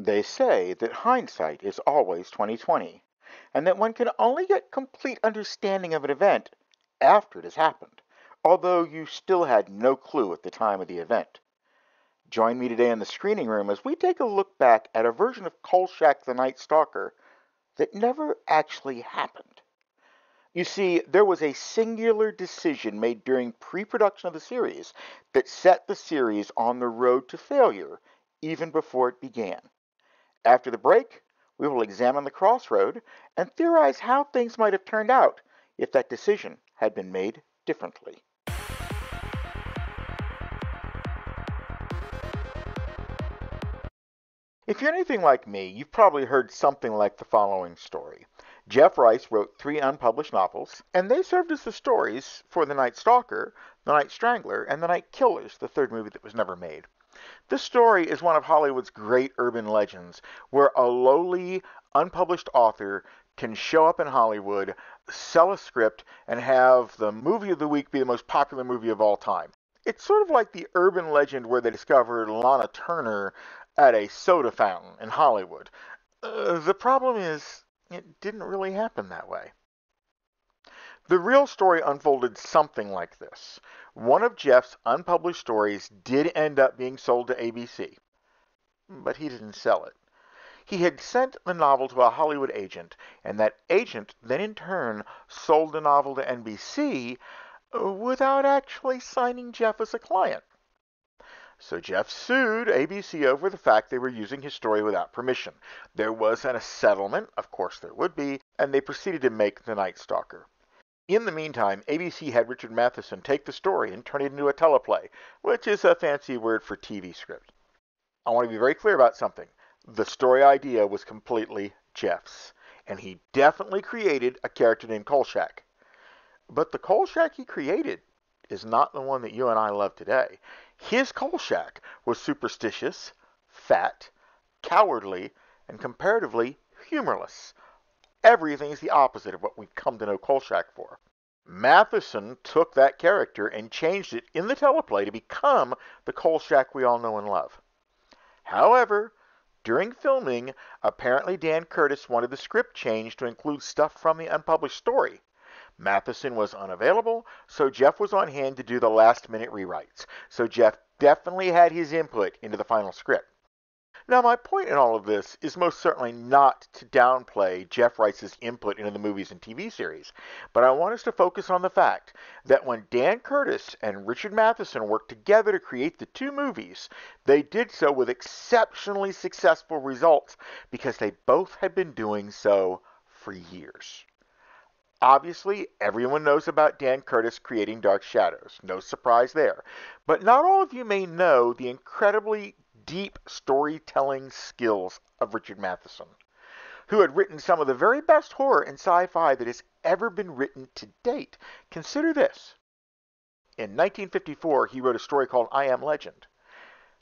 They say that hindsight is always 2020, and that one can only get complete understanding of an event after it has happened, although you still had no clue at the time of the event. Join me today in the screening room as we take a look back at a version of Kolchak the Night Stalker that never actually happened. You see, there was a singular decision made during pre production of the series that set the series on the road to failure even before it began. After the break, we will examine the crossroad and theorize how things might have turned out if that decision had been made differently. If you're anything like me, you've probably heard something like the following story. Jeff Rice wrote three unpublished novels, and they served as the stories for The Night Stalker, The Night Strangler, and The Night Killers, the third movie that was never made. This story is one of Hollywood's great urban legends, where a lowly, unpublished author can show up in Hollywood, sell a script, and have the movie of the week be the most popular movie of all time. It's sort of like the urban legend where they discovered Lana Turner at a soda fountain in Hollywood. Uh, the problem is, it didn't really happen that way. The real story unfolded something like this. One of Jeff's unpublished stories did end up being sold to ABC, but he didn't sell it. He had sent the novel to a Hollywood agent, and that agent then in turn sold the novel to NBC uh, without actually signing Jeff as a client. So Jeff sued ABC over the fact they were using his story without permission. There was a settlement, of course there would be, and they proceeded to make The Night Stalker. In the meantime, ABC had Richard Matheson take the story and turn it into a teleplay, which is a fancy word for TV script. I want to be very clear about something. The story idea was completely Jeff's, and he definitely created a character named Kolchak. But the Kolchak he created is not the one that you and I love today. His Kolchak was superstitious, fat, cowardly, and comparatively humorless. Everything is the opposite of what we come to know Kolchak for. Matheson took that character and changed it in the teleplay to become the Kolchak we all know and love. However, during filming, apparently Dan Curtis wanted the script changed to include stuff from the unpublished story. Matheson was unavailable, so Jeff was on hand to do the last minute rewrites. So Jeff definitely had his input into the final script. Now, my point in all of this is most certainly not to downplay Jeff Rice's input into the movies and TV series, but I want us to focus on the fact that when Dan Curtis and Richard Matheson worked together to create the two movies, they did so with exceptionally successful results because they both had been doing so for years. Obviously, everyone knows about Dan Curtis creating Dark Shadows. No surprise there. But not all of you may know the incredibly deep storytelling skills of Richard Matheson, who had written some of the very best horror and sci fi that has ever been written to date. Consider this. In 1954, he wrote a story called I Am Legend.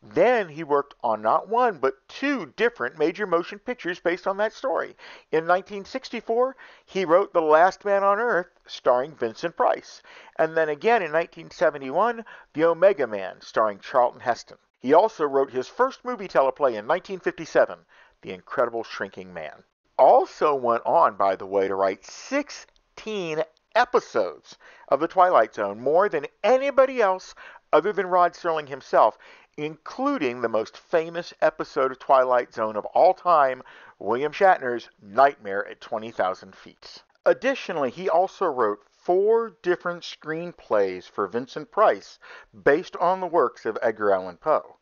Then he worked on not one, but two different major motion pictures based on that story. In 1964, he wrote The Last Man on Earth, starring Vincent Price. And then again in 1971, The Omega Man, starring Charlton Heston. He also wrote his first movie teleplay in 1957, The Incredible Shrinking Man. Also went on, by the way, to write 16 episodes of The Twilight Zone, more than anybody else other than Rod Serling himself, including the most famous episode of Twilight Zone of all time, William Shatner's Nightmare at 20,000 Feet. Additionally, he also wrote four different screenplays for Vincent Price based on the works of Edgar Allan Poe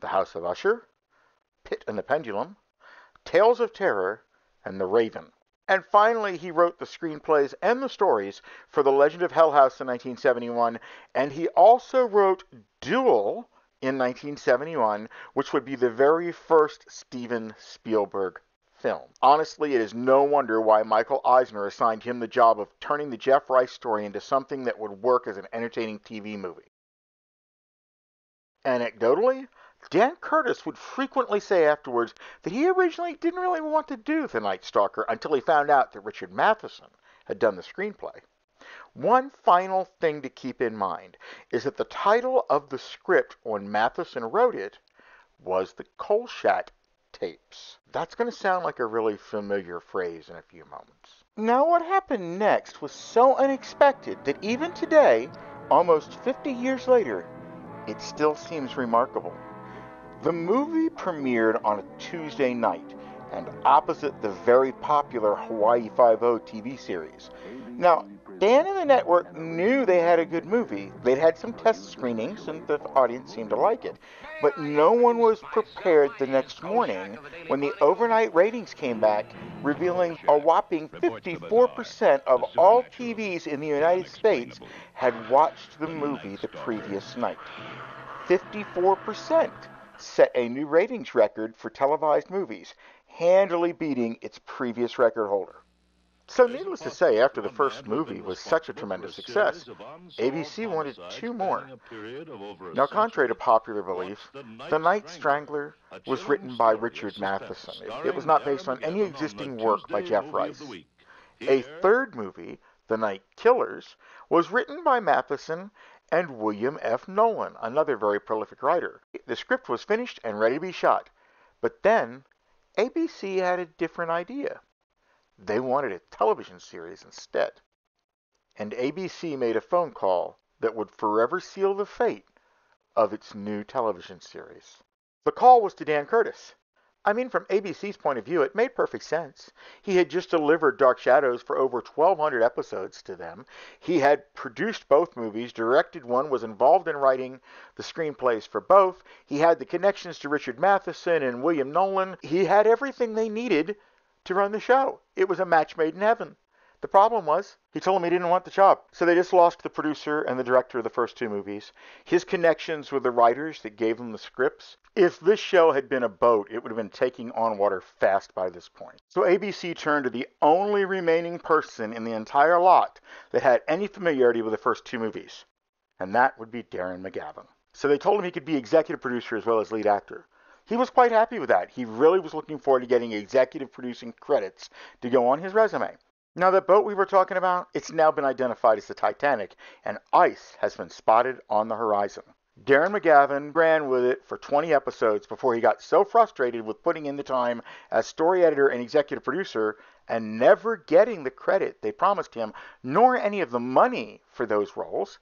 The House of Usher, Pit and the Pendulum, Tales of Terror, and The Raven. And finally, he wrote the screenplays and the stories for The Legend of Hell House in 1971, and he also wrote Duel in 1971, which would be the very first Steven Spielberg film. Honestly, it is no wonder why Michael Eisner assigned him the job of turning the Jeff Rice story into something that would work as an entertaining TV movie. Anecdotally, Dan Curtis would frequently say afterwards that he originally didn't really want to do The Night Stalker until he found out that Richard Matheson had done the screenplay. One final thing to keep in mind is that the title of the script when Matheson wrote it was The Kolchak tapes. That's going to sound like a really familiar phrase in a few moments. Now, what happened next was so unexpected that even today, almost 50 years later, it still seems remarkable. The movie premiered on a Tuesday night and opposite the very popular Hawaii Five-O TV series. Now, Dan and the network knew they had a good movie. They'd had some test screenings and the audience seemed to like it. But no one was prepared the next morning when the overnight ratings came back, revealing a whopping 54% of all TVs in the United States had watched the movie the previous night. 54% set a new ratings record for televised movies, handily beating its previous record holder. So, needless to say, after the first movie was such a tremendous success, ABC wanted two more. Now, contrary to popular belief, The Night Strangler was written by Richard Matheson. It, it was not based on any existing work by Jeff Rice. A third movie, The Night Killers, was written by Matheson and William F. Nolan, another very prolific writer. The script was finished and ready to be shot, but then ABC had a different idea. They wanted a television series instead. And ABC made a phone call that would forever seal the fate of its new television series. The call was to Dan Curtis. I mean, from ABC's point of view, it made perfect sense. He had just delivered Dark Shadows for over 1,200 episodes to them. He had produced both movies, directed one, was involved in writing the screenplays for both. He had the connections to Richard Matheson and William Nolan. He had everything they needed to run the show. It was a match made in heaven. The problem was, he told them he didn't want the job. So they just lost the producer and the director of the first two movies. His connections with the writers that gave them the scripts. If this show had been a boat, it would have been taking on water fast by this point. So ABC turned to the only remaining person in the entire lot that had any familiarity with the first two movies, and that would be Darren McGavin. So they told him he could be executive producer as well as lead actor. He was quite happy with that. He really was looking forward to getting executive producing credits to go on his resume. Now, that boat we were talking about, it's now been identified as the Titanic, and ice has been spotted on the horizon. Darren McGavin ran with it for 20 episodes before he got so frustrated with putting in the time as story editor and executive producer and never getting the credit they promised him, nor any of the money for those roles.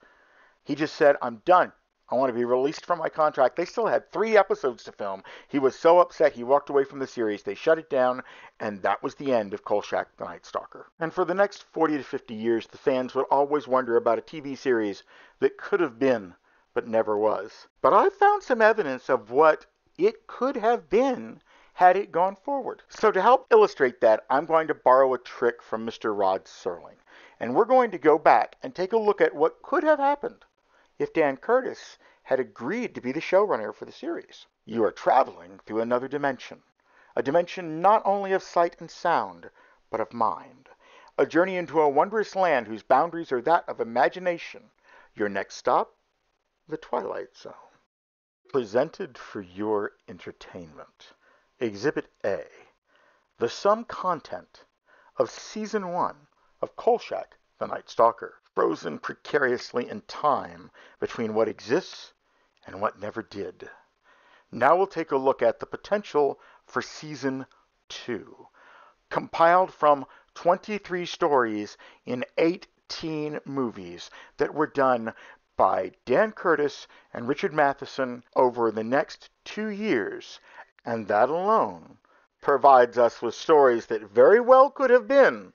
He just said, I'm done. I want to be released from my contract. They still had three episodes to film. He was so upset he walked away from the series. They shut it down, and that was the end of Kolchak the Night Stalker. And for the next 40 to 50 years, the fans would always wonder about a TV series that could have been, but never was. But I found some evidence of what it could have been had it gone forward. So to help illustrate that, I'm going to borrow a trick from Mr. Rod Serling. And we're going to go back and take a look at what could have happened if Dan Curtis had agreed to be the showrunner for the series. You are traveling through another dimension, a dimension not only of sight and sound, but of mind. A journey into a wondrous land whose boundaries are that of imagination. Your next stop, the Twilight Zone. Presented for your entertainment. Exhibit A. The sum content of Season 1 of Kolchak, the Night Stalker frozen precariously in time between what exists and what never did. Now we'll take a look at the potential for season two, compiled from 23 stories in 18 movies that were done by Dan Curtis and Richard Matheson over the next two years, and that alone provides us with stories that very well could have been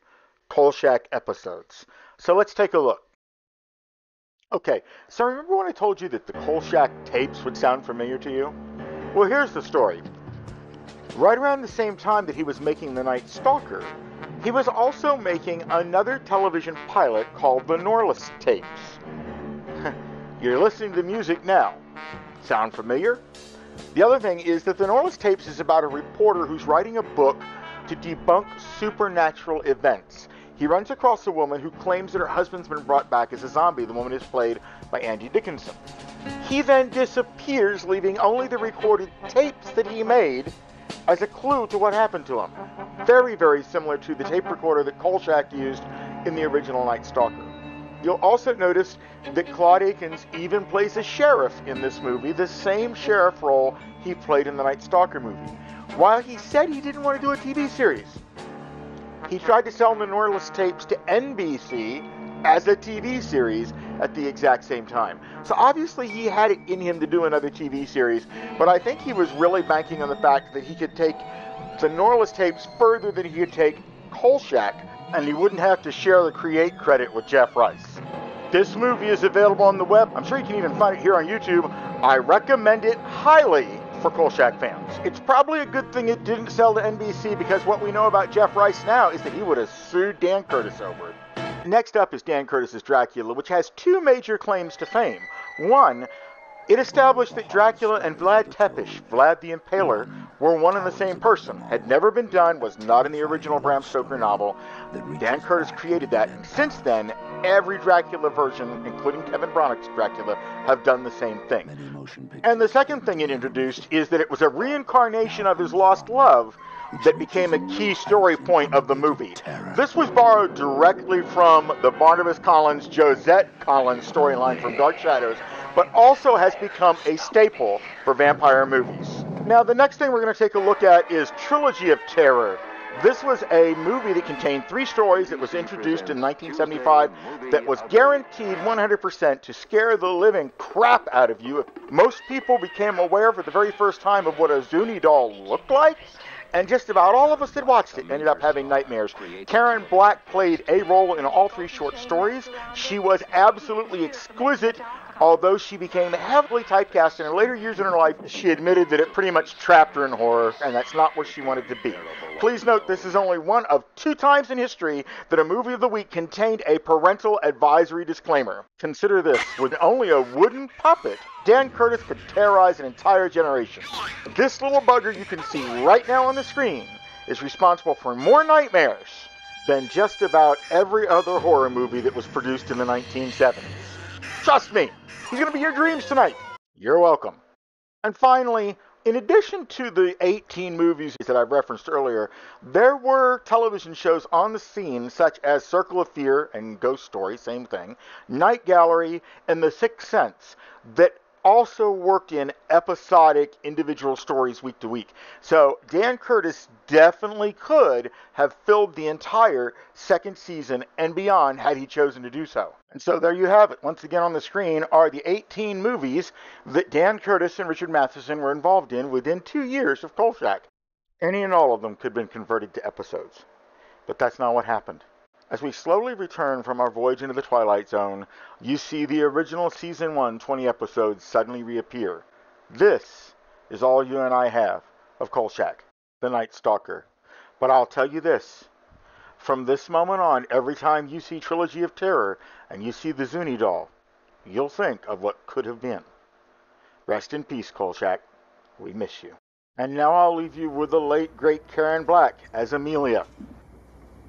Kolchak episodes. So let's take a look. Okay, so remember when I told you that the Kolchak tapes would sound familiar to you? Well, here's the story. Right around the same time that he was making The Night Stalker, he was also making another television pilot called The Norliss Tapes. You're listening to the music now. Sound familiar? The other thing is that The Norliss Tapes is about a reporter who's writing a book to debunk supernatural events. He runs across a woman who claims that her husband's been brought back as a zombie. The woman is played by Angie Dickinson. He then disappears, leaving only the recorded tapes that he made as a clue to what happened to him. Very, very similar to the tape recorder that Kolchak used in the original Night Stalker. You'll also notice that Claude Akins even plays a sheriff in this movie, the same sheriff role he played in the Night Stalker movie. while he said he didn't want to do a TV series. He tried to sell the Norliss tapes to NBC as a TV series at the exact same time. So obviously he had it in him to do another TV series, but I think he was really banking on the fact that he could take the Norliss tapes further than he could take Kolchak, and he wouldn't have to share the create credit with Jeff Rice. This movie is available on the web. I'm sure you can even find it here on YouTube. I recommend it highly for Kolchak fans. It's probably a good thing it didn't sell to NBC because what we know about Jeff Rice now is that he would have sued Dan Curtis over it. Next up is Dan Curtis's Dracula, which has two major claims to fame. One, it established that Dracula and Vlad Tepes, Vlad the Impaler, were one and the same person. Had never been done, was not in the original Bram Stoker novel. Dan Curtis created that, and since then, every Dracula version, including Kevin Bronick's Dracula, have done the same thing. And the second thing it introduced is that it was a reincarnation of his lost love that became a key story point of the movie. This was borrowed directly from the Barnabas Collins, Josette Collins storyline from Dark Shadows, but also has become a staple for vampire movies. Now, the next thing we're going to take a look at is Trilogy of Terror. This was a movie that contained three stories that was introduced in 1975 that was guaranteed 100% to scare the living crap out of you. Most people became aware for the very first time of what a Zuni doll looked like and just about all of us that watched it ended up having nightmares. Karen Black played a role in all three short stories. She was absolutely exquisite Although she became heavily typecast in her later years in her life, she admitted that it pretty much trapped her in horror, and that's not where she wanted to be. Please note this is only one of two times in history that a movie of the week contained a parental advisory disclaimer. Consider this with only a wooden puppet, Dan Curtis could terrorize an entire generation. This little bugger you can see right now on the screen is responsible for more nightmares than just about every other horror movie that was produced in the 1970s. Trust me, he's going to be your dreams tonight. You're welcome. And finally, in addition to the 18 movies that I've referenced earlier, there were television shows on the scene such as Circle of Fear and Ghost Story, same thing, Night Gallery, and The Sixth Sense that also worked in episodic individual stories week to week. So Dan Curtis definitely could have filled the entire second season and beyond had he chosen to do so. And so there you have it. Once again on the screen are the 18 movies that Dan Curtis and Richard Matheson were involved in within two years of Kolchak. Any and all of them could have been converted to episodes. But that's not what happened. As we slowly return from our voyage into the Twilight Zone, you see the original Season 1 20 episodes suddenly reappear. This is all you and I have of Kolchak, the Night Stalker. But I'll tell you this. From this moment on, every time you see Trilogy of Terror and you see the Zuni doll, you'll think of what could have been. Rest in peace, Kolchak. We miss you. And now I'll leave you with the late, great Karen Black as Amelia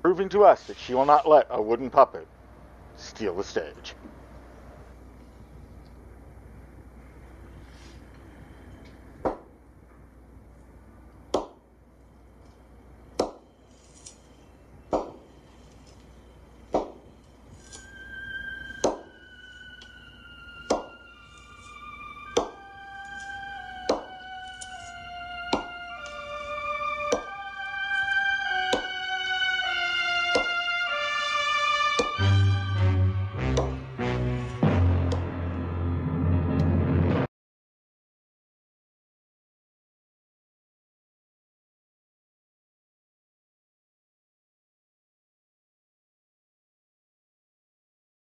proving to us that she will not let a wooden puppet steal the stage.